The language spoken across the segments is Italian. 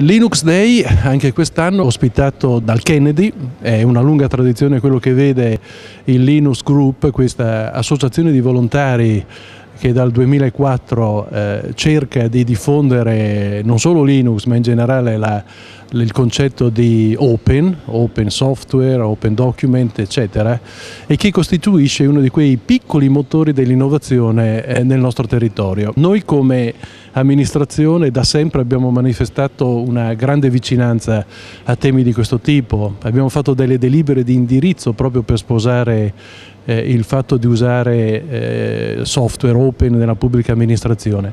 Linux Day anche quest'anno ospitato dal Kennedy, è una lunga tradizione quello che vede il Linux Group, questa associazione di volontari che dal 2004 eh, cerca di diffondere non solo Linux ma in generale la, il concetto di open, open software, open document eccetera e che costituisce uno di quei piccoli motori dell'innovazione eh, nel nostro territorio. Noi come amministrazione da sempre abbiamo manifestato una grande vicinanza a temi di questo tipo, abbiamo fatto delle delibere di indirizzo proprio per sposare eh, il fatto di usare eh, software open nella pubblica amministrazione.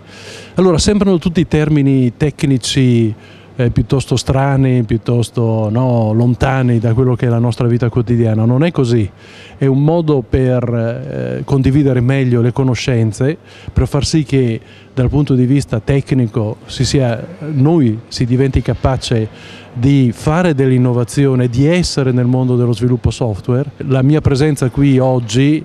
Allora sembrano tutti termini tecnici eh, piuttosto strani, piuttosto no, lontani da quello che è la nostra vita quotidiana. Non è così, è un modo per eh, condividere meglio le conoscenze, per far sì che dal punto di vista tecnico si sia, noi si diventi capace di fare dell'innovazione, di essere nel mondo dello sviluppo software. La mia presenza qui oggi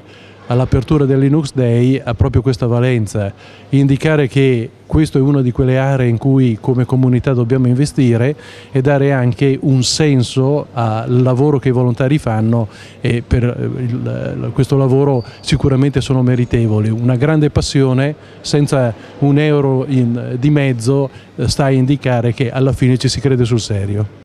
all'apertura del Linux Day ha proprio questa valenza, indicare che questo è una di quelle aree in cui come comunità dobbiamo investire e dare anche un senso al lavoro che i volontari fanno e per eh, il, questo lavoro sicuramente sono meritevoli. Una grande passione senza un euro in, di mezzo sta a indicare che alla fine ci si crede sul serio.